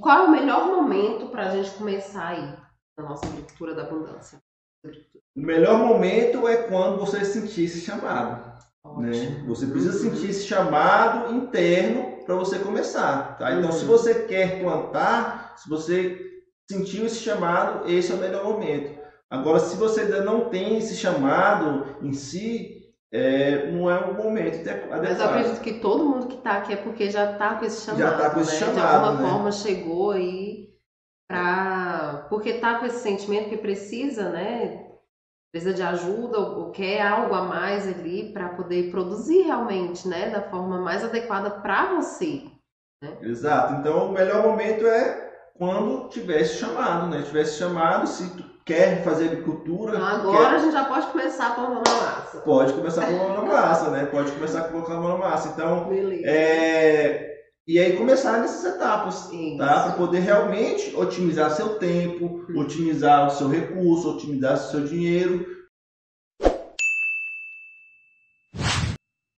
Qual é o melhor momento para a gente começar aí na nossa agricultura da abundância? O melhor momento é quando você sentir esse chamado. Né? Você precisa uhum. sentir esse chamado interno para você começar. Tá? Então, uhum. se você quer plantar, se você sentiu esse chamado, esse é o melhor momento. Agora, se você ainda não tem esse chamado em si, é, não é o momento adequado. Mas eu acredito que todo mundo que está aqui é porque já está com esse chamado. Já está com esse né? chamado. De alguma né? forma chegou aí para. Porque está com esse sentimento que precisa, né? Precisa de ajuda ou quer algo a mais ali para poder produzir realmente, né? Da forma mais adequada para você. Né? Exato. Então o melhor momento é quando tivesse chamado, né? Tivesse chamado, se tu quer fazer agricultura. Então, agora quer... a gente já pode começar a na massa. Pode começar pôr a mão na massa, né? Pode começar a colocar a mão na massa. Então, Beleza. é... E aí começar nessas etapas, Isso. tá? Para poder realmente otimizar seu tempo, Hum. otimizar o seu recurso, otimizar o seu dinheiro,